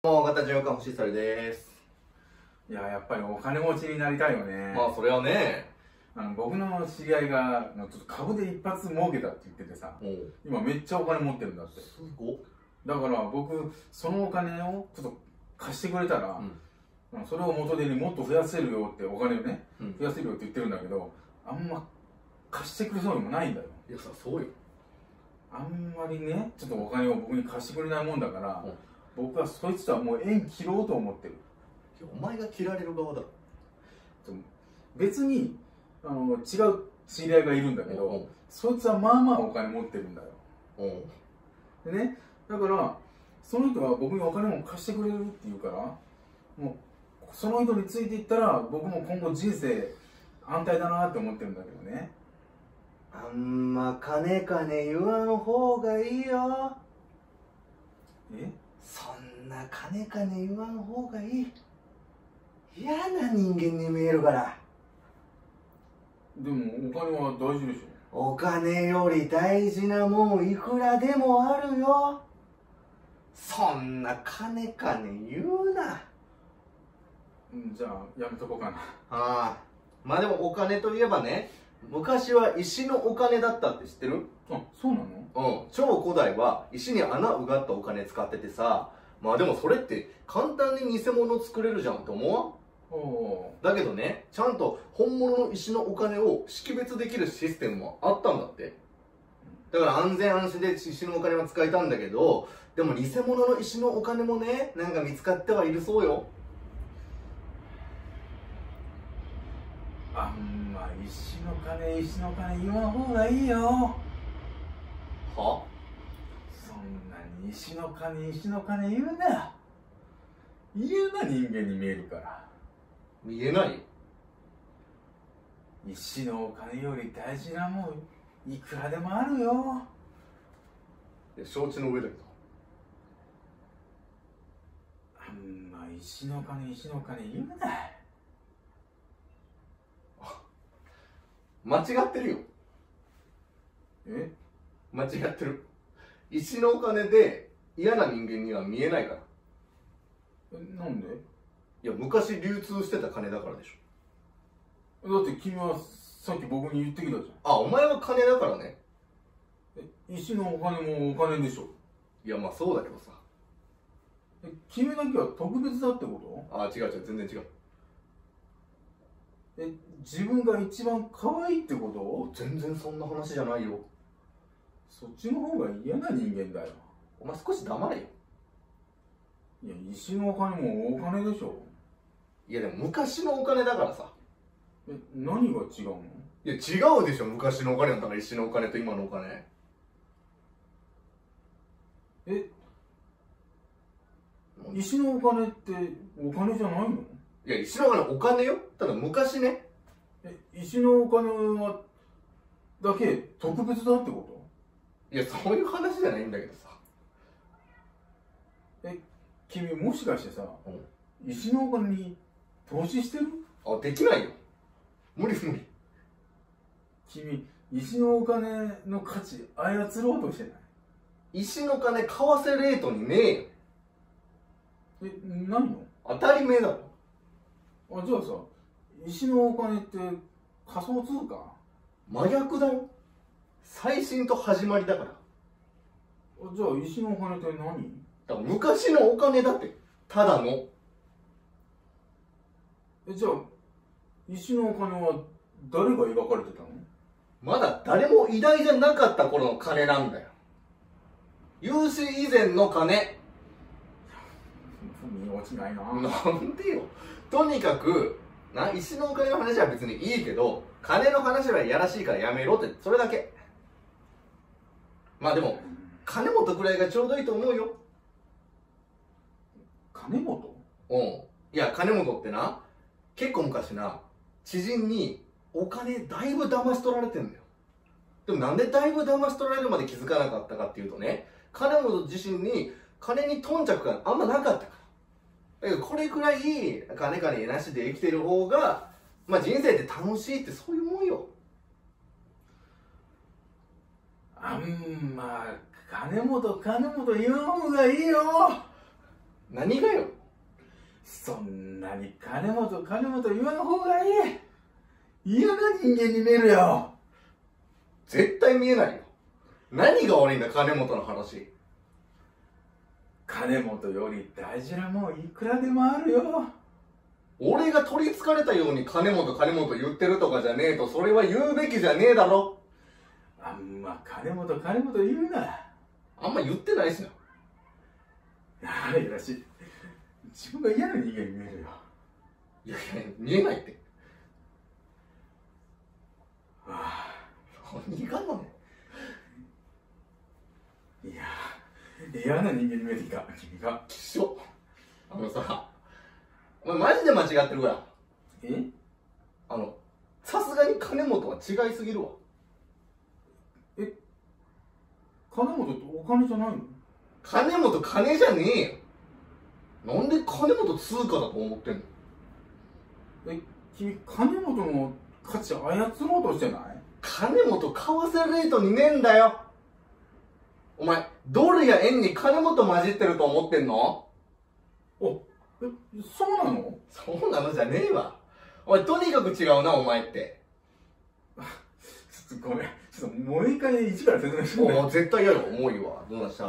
どうも、形よか星それです。いややっぱりお金持ちになりたいよね、まあ、それはね、あの僕の知り合いがちょっと株で一発儲けたって言っててさ今めっちゃお金持ってるんだってすごっ。だから僕そのお金をちょっと貸してくれたら、うんそれを元手にもっと増やせるよってお金をねうん。増やせるよって言ってるんだけどあんま貸してくれそうにもないんだよいやさ、そうよ。あんまりねちょっとお金を僕に貸してくれないもんだから、うん僕はそいつとはもう縁切ろうと思ってるお前が切られる側だろ。別にあの違う知り合いがいるんだけど、うんそいつはまあまあお金持ってるんだようん。でねだからその人が僕にお金を貸してくれるって言うからもうその人についていったら僕も今後人生安泰だなって思ってるんだけどねあんま金金言わん方がいいよ。え？そんな金金言わん方がいい。嫌な人間に見えるから。でもお金は大事でしお金より大事なもんいくらでもあるよ。そんな金金言うな。じゃあやめとこうかなああまあでもお金といえばね昔は石のお金だったって知ってる？あそうなの？うん。超古代は石に穴うがったお金使っててさまあでもそれって簡単に偽物作れるじゃんって思わん？だけどねちゃんと本物の石のお金を識別できるシステムもあったんだって。だから安全安心で石のお金は使えたんだけどでも偽物の石のお金もねなんか見つかってはいるそうよ。あんま石の金石の金言わん方がいいよはそんなに石の金石の金言うな。嫌な人間に見えるから。見えない？よ石のお金より大事なもんいくらでもあるよ。承知の上だけど。あんま石の金石の金言うな。間違ってるよ。え？間違ってる石のお金で嫌な人間には見えないから。えなんで？いや昔流通してた金だからでしょ。だって君はさっき僕に言ってきたじあお前は金だからね。石のお金もお金でしょ。いやまあそうだけどさ。え君だけは特別だってこと？あ違う違う全然違う。え自分が一番可愛いってこと？全然そんな話じゃないよそっちの方が嫌な人間だよ。お前少し黙れよ。いや石のお金もお金でしょ。いやでも昔のお金だからさ。え何が違うの？いや違うでしょ。昔のお金だから石のお金と今のお金。え石のお金ってお金じゃないの？いや石のお金お金よ。ただ昔ね。え石のお金はだけ特別だってこいやそういう話じゃないんだけどさ。と君もしかしてさ、う石のお金に投資してる？あできないよ。無理無理。君石のお金の価値操ろうとしてない？石の金為替レートにねえよ。え何の？当たり前だろ。あじゃあさ石のお金って仮想通貨？真逆だよ最新と始まりだから。あじゃあ石のお金って何？だから昔のお金だってただの。えじゃあ石のお金は誰が描かれてたの？まだ誰も偉大じゃなかった頃の金なんだよ。有史以前の金。腑に落ちないな。なんでよ。とにかくな石のお金の話は別にいいけど金の話はやらしいからやめろってそれだけまあでも金本くらいがちょうどいいと思うよ。金本？うん。いや金本ってな結構昔な知人にお金だいぶ騙し取られてんだよ。でもなんでだいぶ騙し取られるまで気づかなかったかっていうとね金本自身に金に頓着があんまなかったから。だけどこれくらい金金なしで生きてる方がまあ人生って楽しいってそういうもんよあんま金本金本言う方がいいよ。何がよ。そんなに金本金本言わん方がいい。嫌な人間に見えるよ。絶対見えないよ。何が悪いんだ金本の話。金本より大事なもんいくらでもあるよ。俺が取りつかれたように金本金本言ってるとかじゃねえとそれは言うべきじゃねえだろ。あんま金本金本言うな。あんま言ってないしなあれだし自分が嫌な人間に見えるよ。いやいや見えないって。あ何がなのあいや嫌な人間に見えてきた君が。きしょ。あのさお前マジで間違ってるわえ？あのさすがに金本は違いすぎるわ金本ってお金じゃないの？金本金じゃねえよ。なんで金本通貨だと思ってんの？え君金本の価値操ろうとしてない？金本為替レートにねえんだよ。お前ドルや円に金本混じってると思ってんの？おえそうなの？そうなのじゃねえわ。おいとにかく違うなお前って。ちょっとごめんちょっともう一回一から説明してもう絶対嫌よ重いわ。どうなした